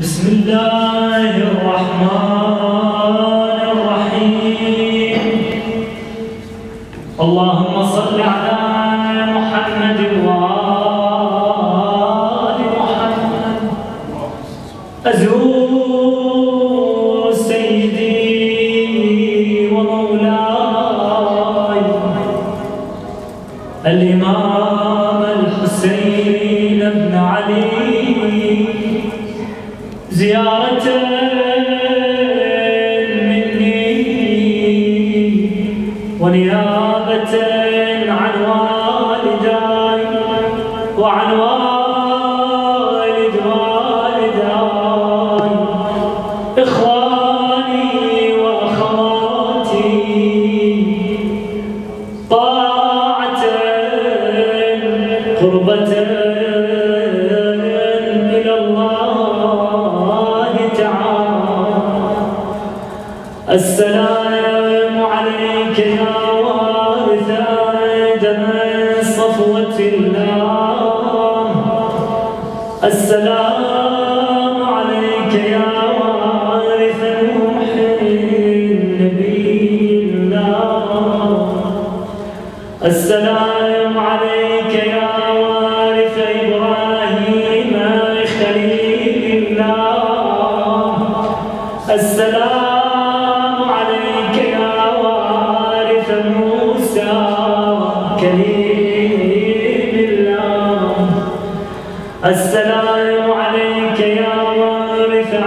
بسم الله الرحمن الرحيم. اللهم صل على محمد وآل محمد. أزور سيدي ومولاي. الإمام ونيابة عن والداي وعن والد والداي. إخواني وأخواتي طاعة قربة إلى الله تعالى. السلام السلام عليك يا وارث نوح نبي الله. السلام عليك يا وارث إبراهيم خليل الله. السلام عليك يا وارث موسى كليم الله. السلام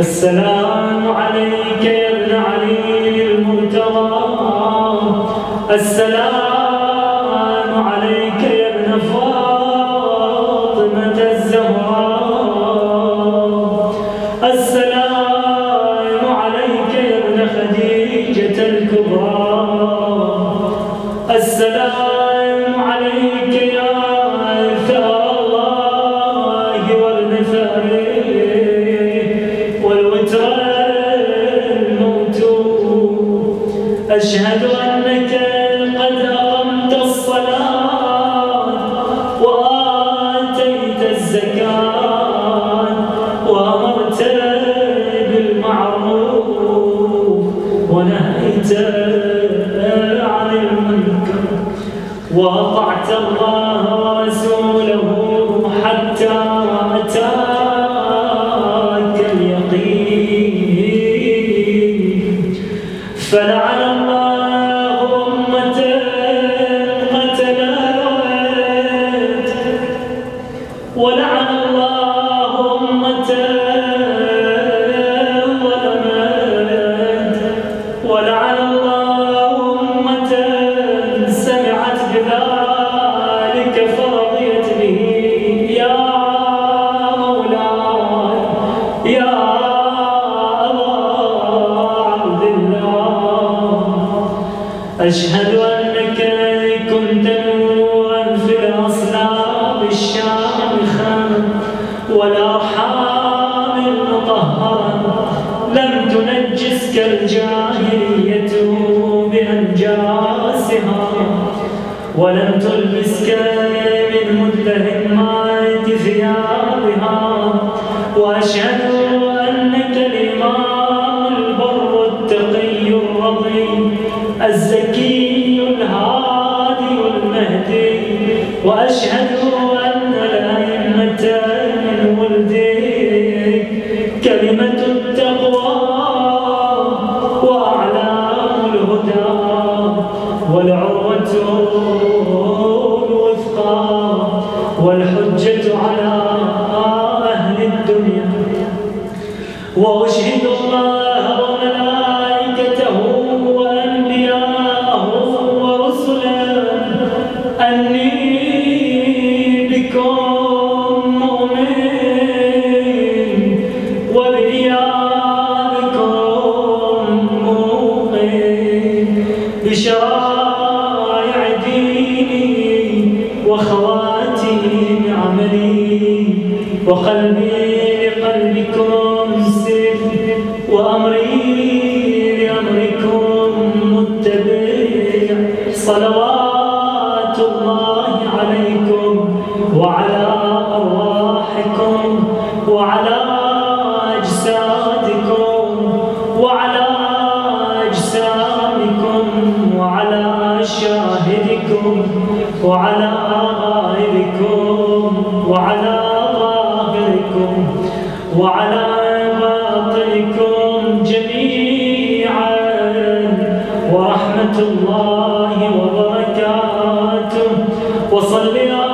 السلام عليك يا ابن علي المرتضى. السلام عليك يا ابن فاطمة الزهراء. السلام عليك يا ابن خديجة الكبرى. السلام وأطعت الله ورسوله حتى أتاك اليقين. فلعن الله أشهد أنك كنت نورا في الأصلاب الشامخة والأرحام المطهرة لم تنجسك الجاهلية بأنجاسها ولم تلبسك من مدهمات ثيابها. وأشهد الزكي الهادي المهدي وأشهد أن الأئمة من ولدك كلمة التقوى وأعلام الهدى والعروة الوثقى والحجة على أهل الدنيا. وأشهد وقلبي لقلبكم سر وأمري وعلى ظاهركم وعلى ظاهركم وعلى باطنكم جميعا. ورحمة الله وبركاته. وصلنا